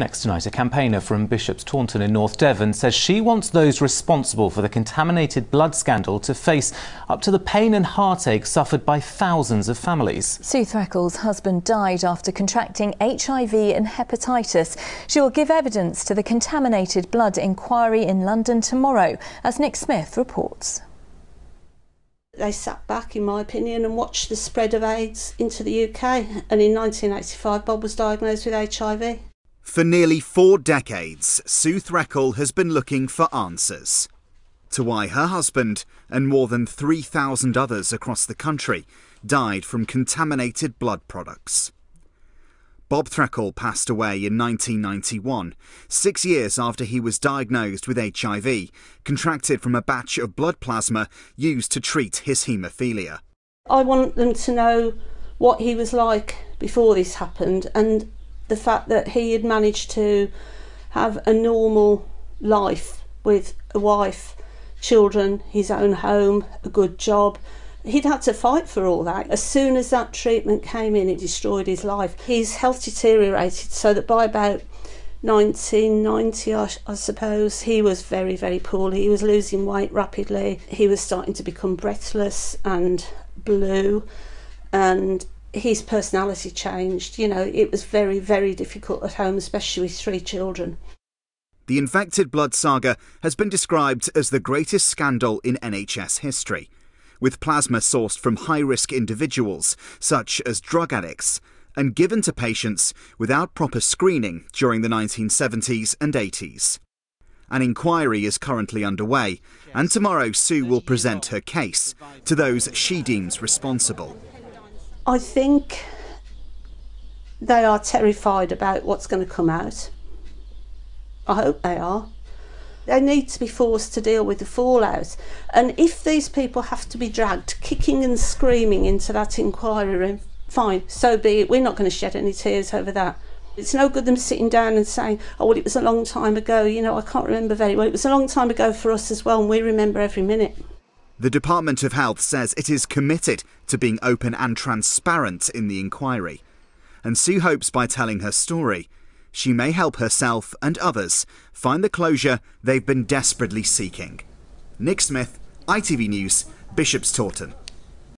Next tonight, a campaigner from Bishop's Tawton in North Devon says she wants those responsible for the contaminated blood scandal to face up to the pain and heartache suffered by thousands of families. Sue Threakall's husband died after contracting HIV and hepatitis. She will give evidence to the contaminated blood inquiry in London tomorrow, as Nick Smith reports. They sat back, in my opinion, and watched the spread of AIDS into the UK. And in 1985, Bob was diagnosed with HIV. For nearly four decades, Sue Threakall has been looking for answers to why her husband and more than 3,000 others across the country died from contaminated blood products. Bob Threakall passed away in 1991, six years after he was diagnosed with HIV, contracted from a batch of blood plasma used to treat his haemophilia. I want them to know what he was like before this happened and the fact that he had managed to have a normal life with a wife, children, his own home, a good job. He'd had to fight for all that. As soon as that treatment came in, it destroyed his life. His health deteriorated so that by about 1990, I, I, suppose, he was very, very poorly. He was losing weight rapidly. He was starting to become breathless and blue. And his personality changed. You know, it was very, very difficult at home, especially with three children. The infected blood saga has been described as the greatest scandal in NHS history, with plasma sourced from high risk individuals, such as drug addicts, and given to patients without proper screening during the 1970s and 80s. An inquiry is currently underway, and tomorrow Sue will present her case to those she deems responsible. I think they are terrified about what's going to come out. I hope they are. They need to be forced to deal with the fallout. And if these people have to be dragged kicking and screaming into that inquiry room, fine, so be it. We're not going to shed any tears over that. It's no good them sitting down and saying, oh, well, it was a long time ago. You know, I can't remember very well. It was a long time ago for us as well, and we remember every minute. The Department of Health says it is committed to being open and transparent in the inquiry. And Sue hopes by telling her story, she may help herself and others find the closure they've been desperately seeking. Nick Smith, ITV News, Bishop's Tawton.